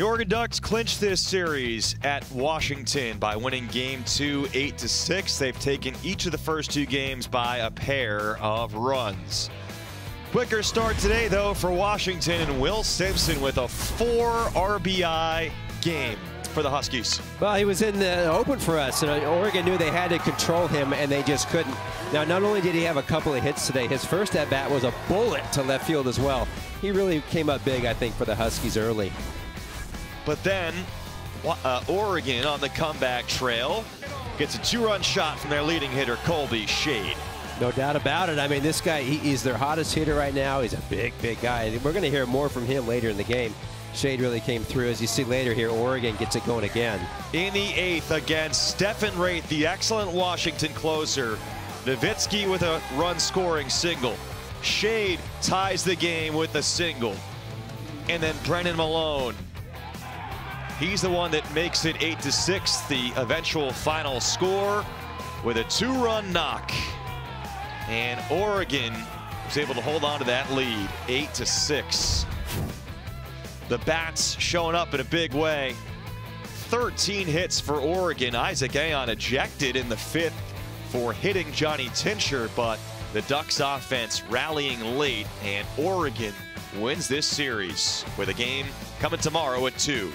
The Oregon Ducks clinched this series at Washington by winning game two, eight to six. They've taken each of the first two games by a pair of runs. Quicker start today, though, for Washington and Will Simpson with a four RBI game for the Huskies. Well, he was in the open for us, and uh, Oregon knew they had to control him, and they just couldn't. Now, not only did he have a couple of hits today, his first at bat was a bullet to left field as well. He really came up big, I think, for the Huskies early. But then uh, Oregon on the comeback trail gets a two-run shot from their leading hitter, Colby Shade. No doubt about it. I mean, this guy, he, he's their hottest hitter right now. He's a big, big guy. We're going to hear more from him later in the game. Shade really came through. As you see later here, Oregon gets it going again. In the eighth against Stephen Raitt, the excellent Washington closer. Nowitzki with a run-scoring single. Shade ties the game with a single. And then Brennan Milone He's the one that makes it 8 to 6, the eventual final score with a two run knock. And Oregon was able to hold on to that lead 8 to 6. The bats showing up in a big way. 13 hits for Oregon. Isaac Ayon ejected in the fifth for hitting Johnny Tincher, but the Ducks offense rallying late, and Oregon wins this series with a game coming tomorrow at 2.